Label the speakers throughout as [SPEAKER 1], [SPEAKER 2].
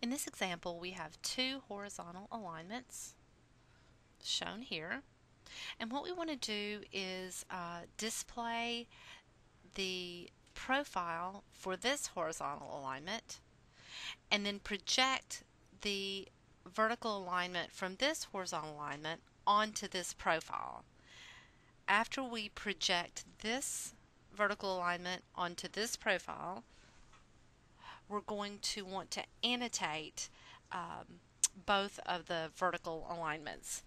[SPEAKER 1] In this example, we have two horizontal alignments shown here. And what we want to do is uh, display the profile for this horizontal alignment and then project the vertical alignment from this horizontal alignment onto this profile. After we project this vertical alignment onto this profile, we're going to want to annotate um, both of the vertical alignments.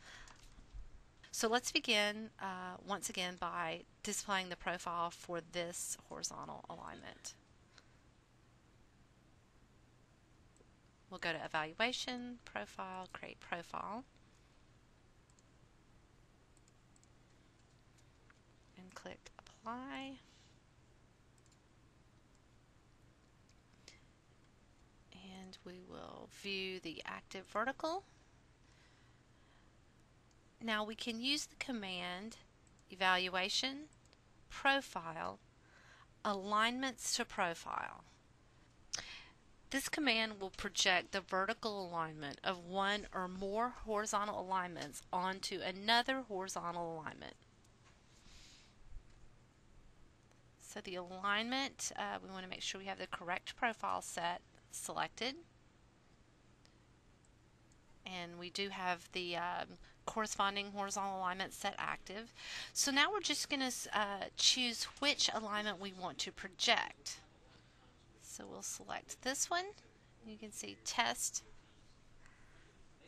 [SPEAKER 1] So let's begin uh, once again by displaying the profile for this horizontal alignment. We'll go to Evaluation, Profile, Create Profile. And click Apply. We will view the active vertical. Now we can use the command Evaluation, Profile, Alignments to Profile. This command will project the vertical alignment of one or more horizontal alignments onto another horizontal alignment. So the alignment, uh, we want to make sure we have the correct profile set selected. And we do have the um, corresponding horizontal alignment set active. So now we're just going to uh, choose which alignment we want to project. So we'll select this one. You can see test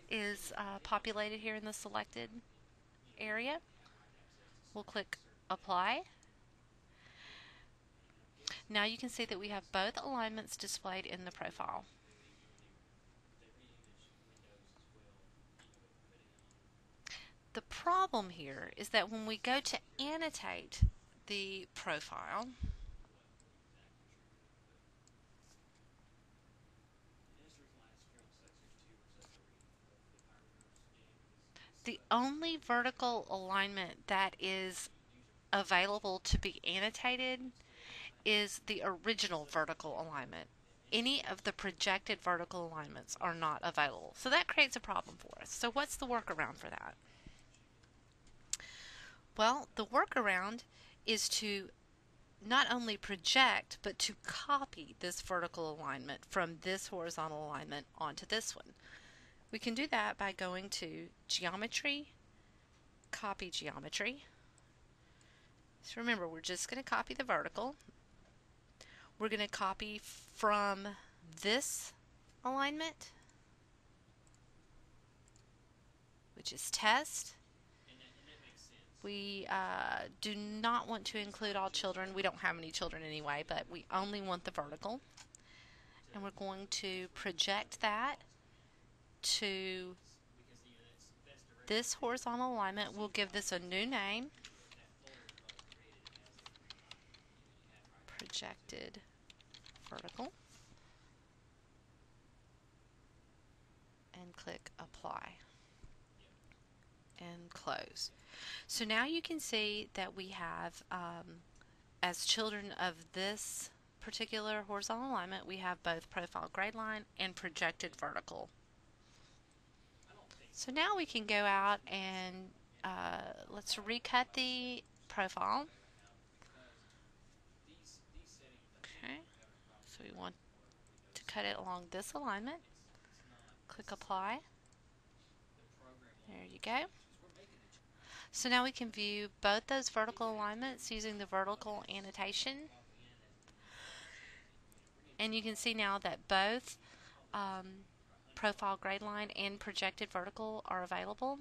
[SPEAKER 1] is uh, populated here in the selected area. We'll click apply. Now you can see that we have both alignments displayed in the profile. The problem here is that when we go to annotate the profile, the only vertical alignment that is available to be annotated is the original vertical alignment. Any of the projected vertical alignments are not available. So that creates a problem for us. So what's the workaround for that? Well, the workaround is to not only project, but to copy this vertical alignment from this horizontal alignment onto this one. We can do that by going to Geometry, Copy Geometry. So remember, we're just going to copy the vertical. We're going to copy from this alignment, which is test. We uh, do not want to include all children. We don't have any children anyway, but we only want the vertical. And we're going to project that to this horizontal alignment. We'll give this a new name. Projected vertical. And click apply. And close. So now you can see that we have, um, as children of this particular horizontal alignment, we have both profile grade line and projected vertical. So now we can go out and uh, let's recut the profile. So we want to cut it along this alignment. Click apply. There you go. So now we can view both those vertical alignments using the vertical annotation. And you can see now that both um, profile grade line and projected vertical are available.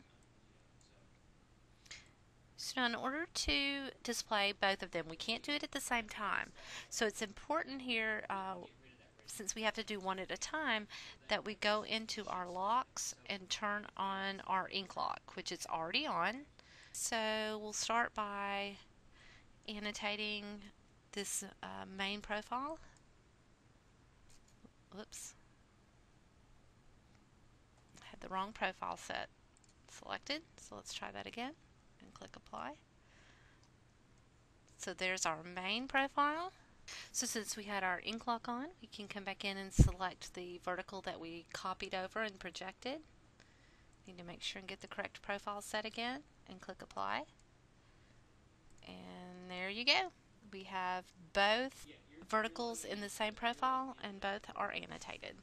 [SPEAKER 1] So now in order to display both of them, we can't do it at the same time. So it's important here, uh, since we have to do one at a time, that we go into our locks and turn on our ink lock, which is already on. So we'll start by annotating this uh, main profile. Whoops I had the wrong profile set selected. So let's try that again and click apply. So there's our main profile. So since we had our ink lock on, we can come back in and select the vertical that we copied over and projected. Need to make sure and get the correct profile set again and click apply. And there you go. We have both verticals in the same profile and both are annotated.